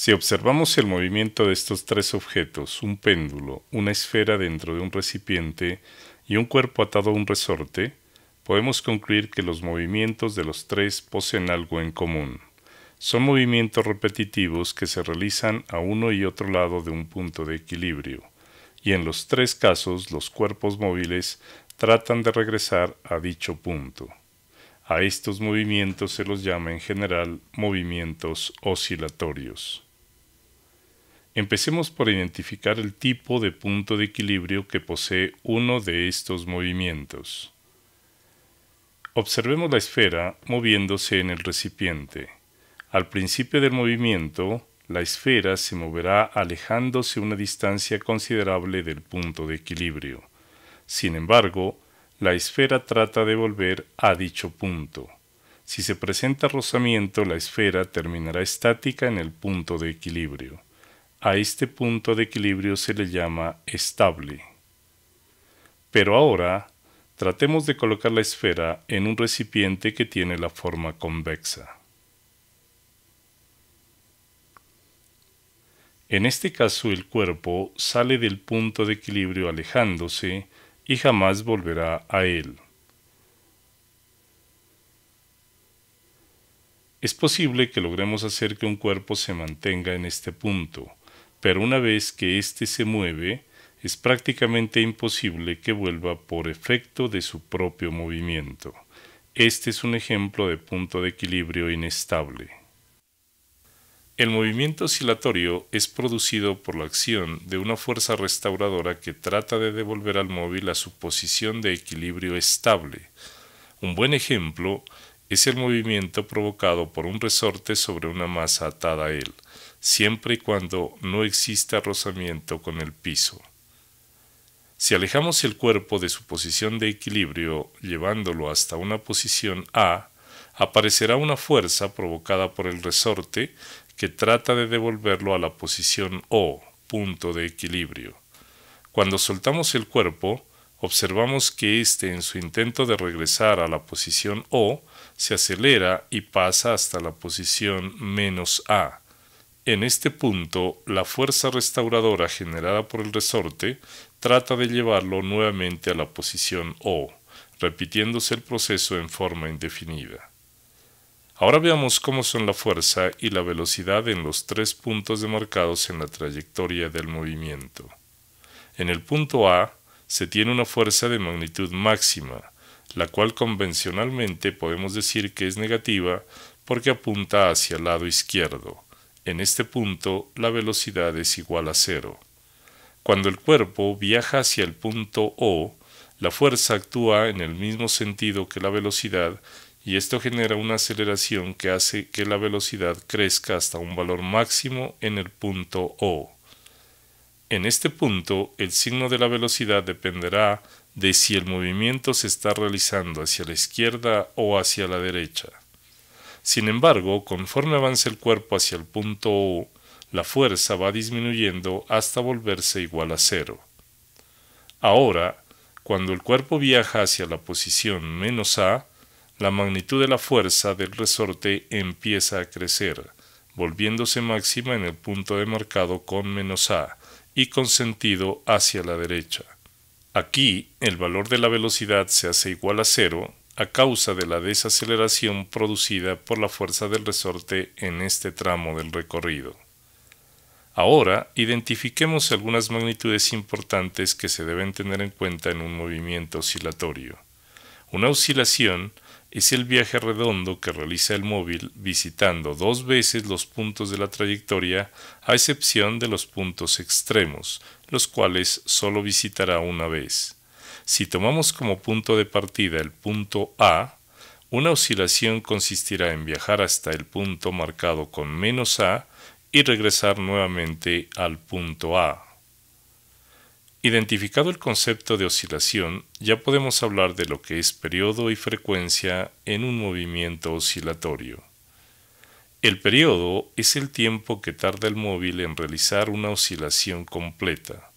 Si observamos el movimiento de estos tres objetos, un péndulo, una esfera dentro de un recipiente y un cuerpo atado a un resorte, podemos concluir que los movimientos de los tres poseen algo en común. Son movimientos repetitivos que se realizan a uno y otro lado de un punto de equilibrio, y en los tres casos los cuerpos móviles tratan de regresar a dicho punto. A estos movimientos se los llama en general movimientos oscilatorios. Empecemos por identificar el tipo de punto de equilibrio que posee uno de estos movimientos. Observemos la esfera moviéndose en el recipiente. Al principio del movimiento, la esfera se moverá alejándose una distancia considerable del punto de equilibrio. Sin embargo, la esfera trata de volver a dicho punto. Si se presenta rozamiento, la esfera terminará estática en el punto de equilibrio. A este punto de equilibrio se le llama estable. Pero ahora, tratemos de colocar la esfera en un recipiente que tiene la forma convexa. En este caso el cuerpo sale del punto de equilibrio alejándose y jamás volverá a él. Es posible que logremos hacer que un cuerpo se mantenga en este punto, pero una vez que éste se mueve, es prácticamente imposible que vuelva por efecto de su propio movimiento. Este es un ejemplo de punto de equilibrio inestable. El movimiento oscilatorio es producido por la acción de una fuerza restauradora que trata de devolver al móvil a su posición de equilibrio estable. Un buen ejemplo es el movimiento provocado por un resorte sobre una masa atada a él siempre y cuando no exista rozamiento con el piso. Si alejamos el cuerpo de su posición de equilibrio llevándolo hasta una posición A, aparecerá una fuerza provocada por el resorte que trata de devolverlo a la posición O, punto de equilibrio. Cuando soltamos el cuerpo, observamos que éste en su intento de regresar a la posición O se acelera y pasa hasta la posición menos A, en este punto, la fuerza restauradora generada por el resorte trata de llevarlo nuevamente a la posición O, repitiéndose el proceso en forma indefinida. Ahora veamos cómo son la fuerza y la velocidad en los tres puntos demarcados en la trayectoria del movimiento. En el punto A se tiene una fuerza de magnitud máxima, la cual convencionalmente podemos decir que es negativa porque apunta hacia el lado izquierdo en este punto, la velocidad es igual a cero. Cuando el cuerpo viaja hacia el punto O, la fuerza actúa en el mismo sentido que la velocidad y esto genera una aceleración que hace que la velocidad crezca hasta un valor máximo en el punto O. En este punto, el signo de la velocidad dependerá de si el movimiento se está realizando hacia la izquierda o hacia la derecha. Sin embargo, conforme avanza el cuerpo hacia el punto O, la fuerza va disminuyendo hasta volverse igual a cero. Ahora, cuando el cuerpo viaja hacia la posición menos A, la magnitud de la fuerza del resorte empieza a crecer, volviéndose máxima en el punto demarcado con menos A y con sentido hacia la derecha. Aquí, el valor de la velocidad se hace igual a cero a causa de la desaceleración producida por la fuerza del resorte en este tramo del recorrido. Ahora, identifiquemos algunas magnitudes importantes que se deben tener en cuenta en un movimiento oscilatorio. Una oscilación es el viaje redondo que realiza el móvil visitando dos veces los puntos de la trayectoria a excepción de los puntos extremos, los cuales solo visitará una vez. Si tomamos como punto de partida el punto A, una oscilación consistirá en viajar hasta el punto marcado con menos A y regresar nuevamente al punto A. Identificado el concepto de oscilación, ya podemos hablar de lo que es periodo y frecuencia en un movimiento oscilatorio. El periodo es el tiempo que tarda el móvil en realizar una oscilación completa.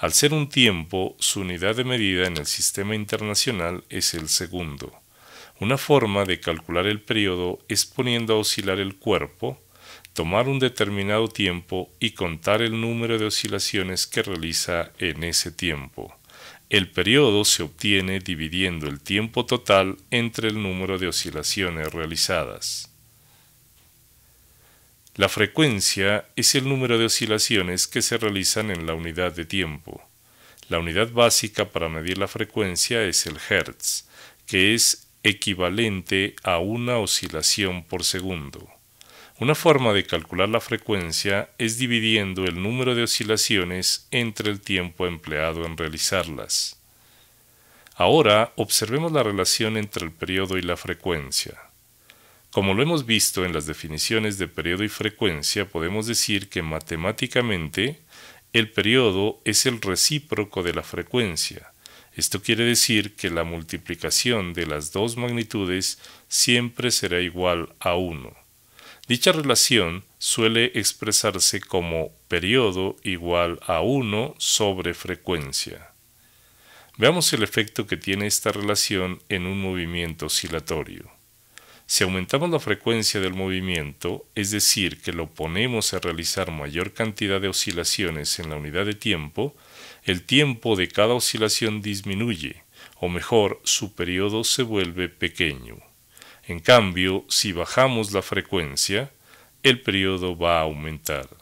Al ser un tiempo, su unidad de medida en el sistema internacional es el segundo. Una forma de calcular el periodo es poniendo a oscilar el cuerpo, tomar un determinado tiempo y contar el número de oscilaciones que realiza en ese tiempo. El periodo se obtiene dividiendo el tiempo total entre el número de oscilaciones realizadas. La frecuencia es el número de oscilaciones que se realizan en la unidad de tiempo. La unidad básica para medir la frecuencia es el Hertz, que es equivalente a una oscilación por segundo. Una forma de calcular la frecuencia es dividiendo el número de oscilaciones entre el tiempo empleado en realizarlas. Ahora observemos la relación entre el periodo y la frecuencia. Como lo hemos visto en las definiciones de periodo y frecuencia, podemos decir que matemáticamente el periodo es el recíproco de la frecuencia, esto quiere decir que la multiplicación de las dos magnitudes siempre será igual a 1. Dicha relación suele expresarse como periodo igual a 1 sobre frecuencia. Veamos el efecto que tiene esta relación en un movimiento oscilatorio. Si aumentamos la frecuencia del movimiento, es decir, que lo ponemos a realizar mayor cantidad de oscilaciones en la unidad de tiempo, el tiempo de cada oscilación disminuye, o mejor, su periodo se vuelve pequeño. En cambio, si bajamos la frecuencia, el periodo va a aumentar.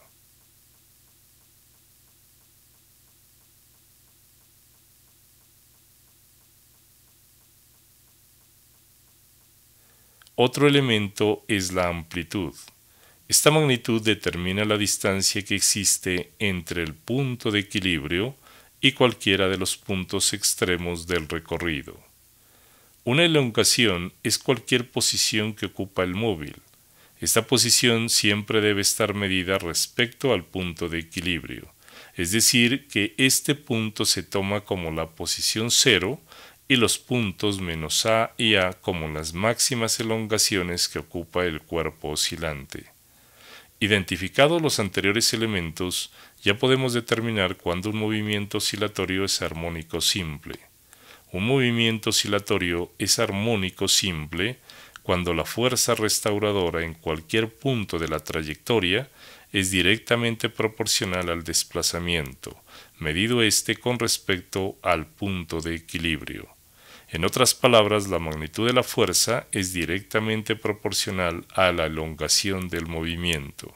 Otro elemento es la amplitud. Esta magnitud determina la distancia que existe entre el punto de equilibrio y cualquiera de los puntos extremos del recorrido. Una elongación es cualquier posición que ocupa el móvil. Esta posición siempre debe estar medida respecto al punto de equilibrio, es decir, que este punto se toma como la posición cero y los puntos menos A y A como las máximas elongaciones que ocupa el cuerpo oscilante. Identificados los anteriores elementos, ya podemos determinar cuándo un movimiento oscilatorio es armónico simple. Un movimiento oscilatorio es armónico simple cuando la fuerza restauradora en cualquier punto de la trayectoria es directamente proporcional al desplazamiento, medido éste con respecto al punto de equilibrio. En otras palabras, la magnitud de la fuerza es directamente proporcional a la elongación del movimiento.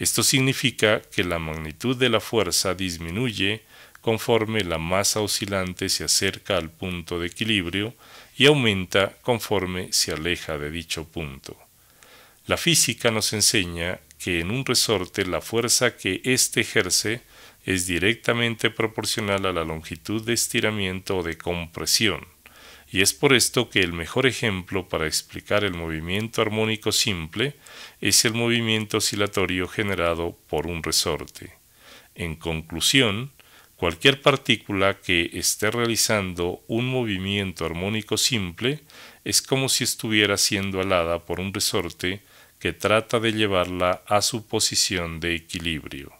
Esto significa que la magnitud de la fuerza disminuye conforme la masa oscilante se acerca al punto de equilibrio y aumenta conforme se aleja de dicho punto. La física nos enseña que en un resorte la fuerza que éste ejerce es directamente proporcional a la longitud de estiramiento o de compresión y es por esto que el mejor ejemplo para explicar el movimiento armónico simple es el movimiento oscilatorio generado por un resorte. En conclusión, cualquier partícula que esté realizando un movimiento armónico simple es como si estuviera siendo alada por un resorte que trata de llevarla a su posición de equilibrio.